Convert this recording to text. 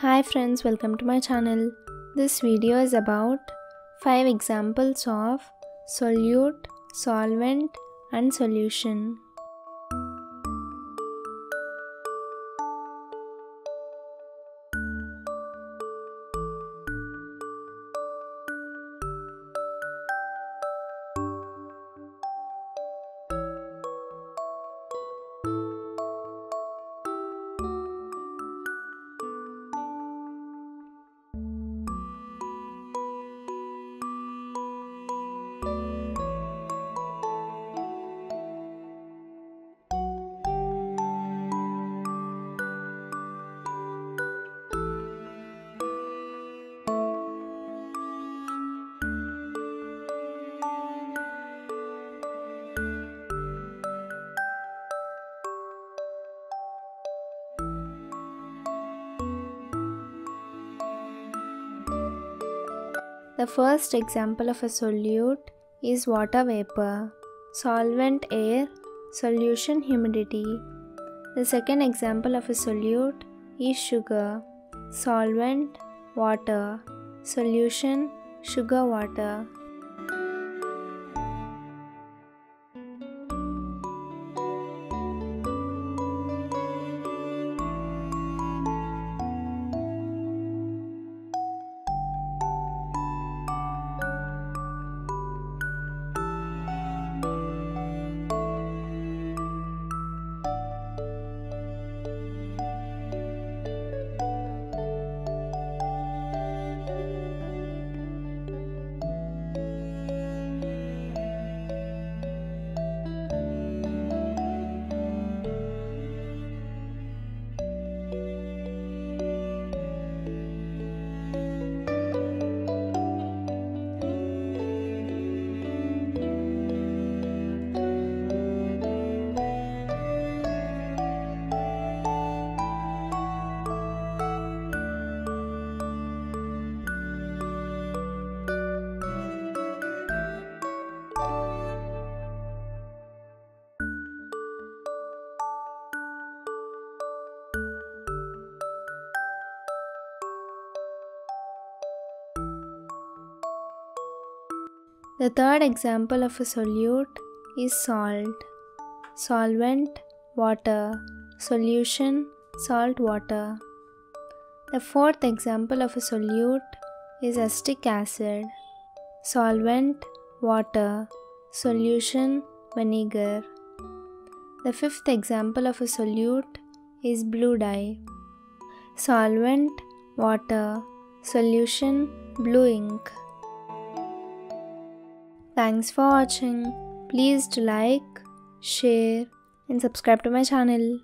Hi friends, welcome to my channel. This video is about 5 examples of solute, solvent and solution. The first example of a solute is water vapor, solvent air, solution humidity. The second example of a solute is sugar, solvent water, solution sugar water. The third example of a solute is salt, solvent, water, solution, salt water. The fourth example of a solute is acetic acid, solvent, water, solution, vinegar. The fifth example of a solute is blue dye, solvent, water, solution, blue ink. Thanks for watching. Please like, share and subscribe to my channel.